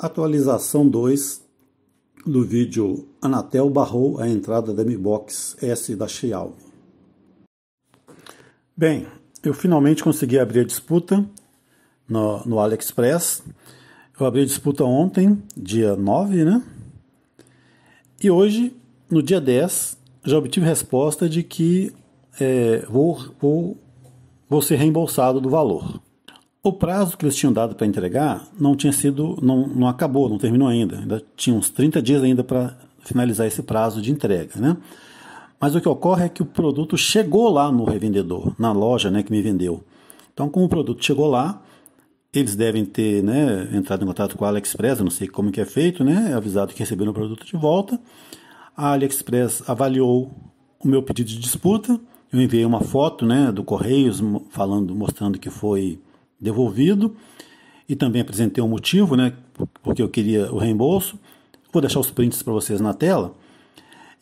Atualização 2 do vídeo Anatel barrou a entrada da Mi Box S da Xiaomi. Bem, eu finalmente consegui abrir a disputa no, no AliExpress. Eu abri a disputa ontem, dia 9, né? E hoje, no dia 10, já obtive resposta de que é, vou, vou, vou ser reembolsado do valor. O prazo que eles tinham dado para entregar não tinha sido, não, não acabou, não terminou ainda. Ainda tinha uns 30 dias ainda para finalizar esse prazo de entrega, né? Mas o que ocorre é que o produto chegou lá no revendedor, na loja, né, que me vendeu. Então, como o produto chegou lá, eles devem ter, né, entrado em contato com a AliExpress, não sei como que é feito, né, avisado que receberam o produto de volta. A AliExpress avaliou o meu pedido de disputa. Eu enviei uma foto, né, do Correios falando, mostrando que foi devolvido e também apresentei um motivo, né, porque eu queria o reembolso. Vou deixar os prints para vocês na tela.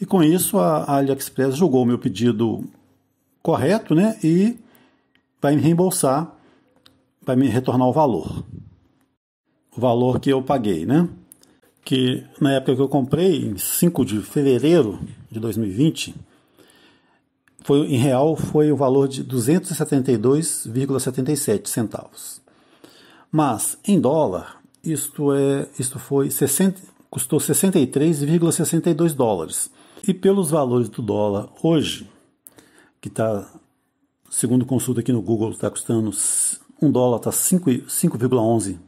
E com isso a AliExpress julgou o meu pedido correto, né, e vai me reembolsar, vai me retornar o valor. O valor que eu paguei, né? Que na época que eu comprei, em 5 de fevereiro de 2020, foi, em real foi o valor de 272,77 centavos. Mas em dólar, isto é, isto foi 60, custou 63,62 dólares. E pelos valores do dólar hoje, que está, segundo consulta aqui no Google, está custando um dólar está 5,11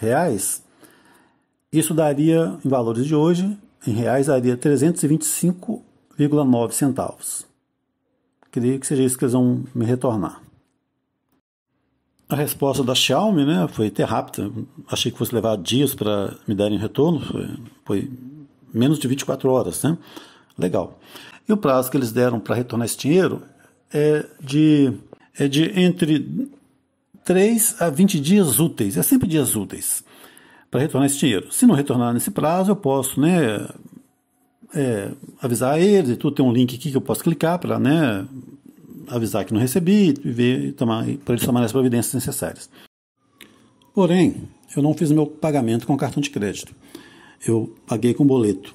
reais, isso daria, em valores de hoje, em reais, daria 325,9 centavos. Creio que seja isso que eles vão me retornar. A resposta da Xiaomi né, foi até rápida. Achei que fosse levar dias para me darem retorno. Foi, foi, menos de 24 horas. Né? Legal. E o prazo que eles deram para retornar esse dinheiro é de, é de entre 3 a 20 dias úteis. É sempre dias úteis para retornar esse dinheiro. Se não retornar nesse prazo, eu posso né, é, avisar eles e tudo. Tem um link aqui que eu posso clicar para né, avisar que não recebi e ver para eles tomarem as providências necessárias. Porém, eu não fiz meu pagamento com cartão de crédito. Eu paguei com boleto.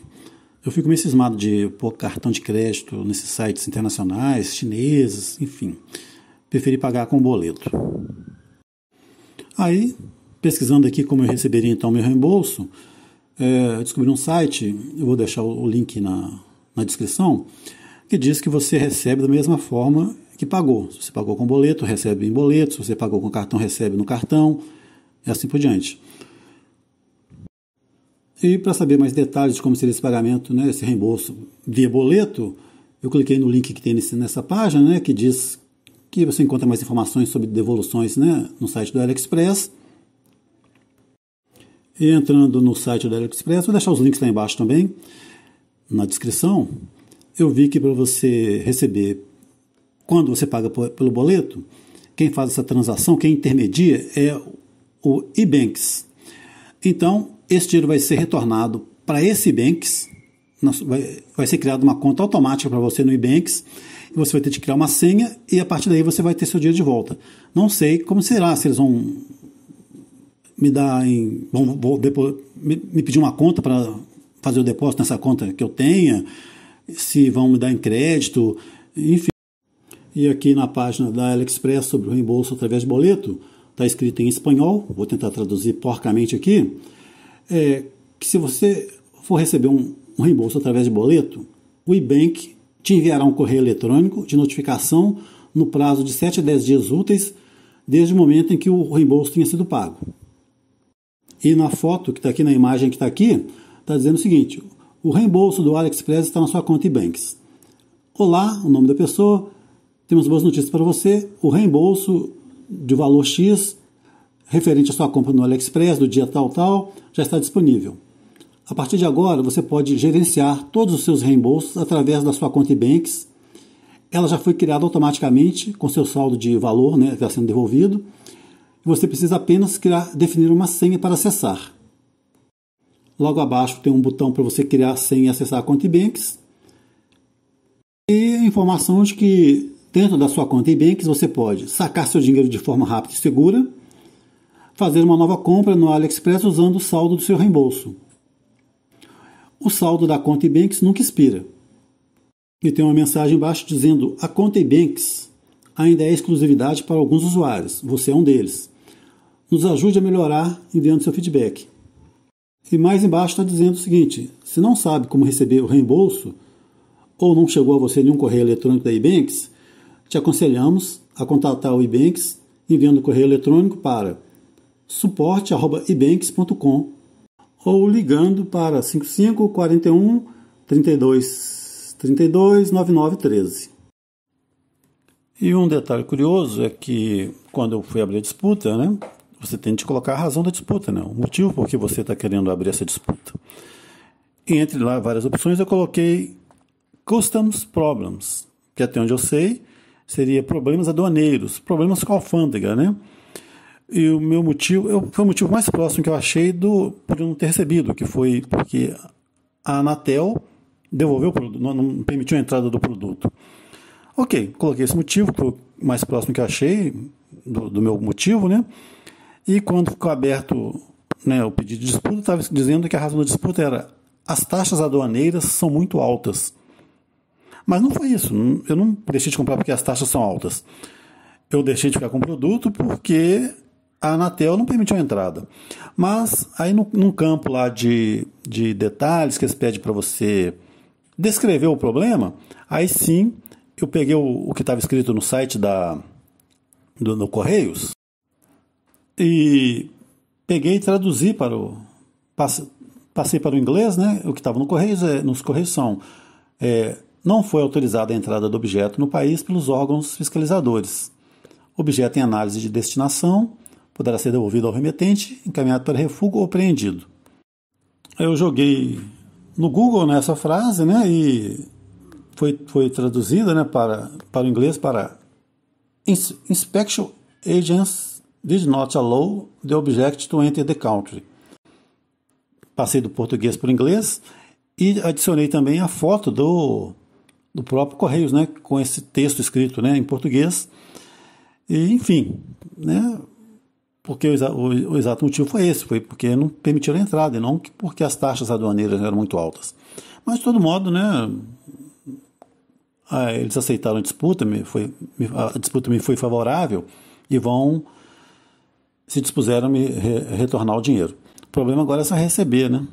Eu fico meio cismado de pôr cartão de crédito nesses sites internacionais, chineses, enfim. Preferi pagar com boleto. Aí, pesquisando aqui como eu receberia então meu reembolso, é, descobri um site, eu vou deixar o link na, na descrição, que diz que você recebe da mesma forma que pagou. Se você pagou com boleto, recebe em boleto, se você pagou com cartão, recebe no cartão, e assim por diante. E para saber mais detalhes de como seria esse pagamento, né, esse reembolso via boleto, eu cliquei no link que tem nesse, nessa página, né, que diz que você encontra mais informações sobre devoluções né, no site do AliExpress. Entrando no site do AliExpress, vou deixar os links lá embaixo também, na descrição. Eu vi que para você receber, quando você paga pelo boleto, quem faz essa transação, quem intermedia é o eBanks. Então, esse dinheiro vai ser retornado para esse eBanks, vai, vai ser criada uma conta automática para você no eBanks, e você vai ter que criar uma senha e a partir daí você vai ter seu dinheiro de volta. Não sei como será, se eles vão me dar em. Vão, vou depois, me, me pedir uma conta para fazer o depósito nessa conta que eu tenha, se vão me dar em crédito, enfim. E aqui na página da AliExpress sobre o reembolso através de boleto, está escrito em espanhol, vou tentar traduzir porcamente aqui, é que se você for receber um, um reembolso através de boleto, o eBank te enviará um correio eletrônico de notificação no prazo de 7 a 10 dias úteis, desde o momento em que o reembolso tenha sido pago. E na foto que está aqui, na imagem que está aqui, está dizendo o seguinte: o reembolso do AliExpress está na sua conta eBanks. Olá, o nome da pessoa. Temos boas notícias para você. O reembolso de valor X referente à sua compra no AliExpress do dia tal tal já está disponível. A partir de agora, você pode gerenciar todos os seus reembolsos através da sua conta eBanks. Ela já foi criada automaticamente com seu saldo de valor, né, está sendo devolvido você precisa apenas criar, definir uma senha para acessar. Logo abaixo tem um botão para você criar senha e acessar a conta eBanks. E a informação de que dentro da sua conta eBanks você pode sacar seu dinheiro de forma rápida e segura, fazer uma nova compra no AliExpress usando o saldo do seu reembolso. O saldo da conta Ebanks nunca expira. E tem uma mensagem embaixo dizendo: a conta Ebanks ainda é exclusividade para alguns usuários. Você é um deles. Nos ajude a melhorar enviando seu feedback. E mais embaixo está dizendo o seguinte: se não sabe como receber o reembolso ou não chegou a você nenhum correio eletrônico da Ebanks, te aconselhamos a contatar o Ebanks enviando correio eletrônico para suporte@ebanks.com ou ligando para 55 41 32 32 9913. E um detalhe curioso é que quando eu fui abrir a disputa, né, você tem de colocar a razão da disputa, né, o motivo por que você está querendo abrir essa disputa. E entre lá várias opções eu coloquei Customs Problems, que até onde eu sei seria problemas aduaneiros, problemas com a alfândega, né? E o meu motivo, eu, foi o motivo mais próximo que eu achei do por não ter recebido, que foi porque a Anatel devolveu o produto, não, não permitiu a entrada do produto. Ok, coloquei esse motivo, que foi o mais próximo que eu achei do, do meu motivo, né? E quando ficou aberto né, o pedido de disputa, estava dizendo que a razão da disputa era as taxas aduaneiras são muito altas. Mas não foi isso. Eu não deixei de comprar porque as taxas são altas. Eu deixei de ficar com o produto porque a Anatel não permitiu a entrada. Mas aí no, num campo lá de, de detalhes que eles pedem para você descrever o problema, aí sim eu peguei o, o que estava escrito no site da do, no Correios e peguei e traduzi para o passei, para o inglês, né? O que estava no Correios, é, nos Correios são é, não foi autorizada a entrada do objeto no país pelos órgãos fiscalizadores. Objeto em análise de destinação poderá ser devolvido ao remetente, encaminhado para refúgio ou apreendido. Eu joguei no Google nessa frase, né, e foi, foi traduzida, né, para, para o inglês para Inspection Agents did not allow the object to enter the country. Passei do português para o inglês e adicionei também a foto do, do próprio Correios, né, com esse texto escrito né, em português. E, enfim, né, porque o, o, o, exato motivo foi esse, foi porque não permitiram a entrada, e não porque as taxas aduaneiras eram muito altas. Mas, de todo modo, né, eles aceitaram a disputa, me foi, a disputa me foi favorável e vão se dispuseram a me re, retornar o dinheiro. O problema agora é só receber, né?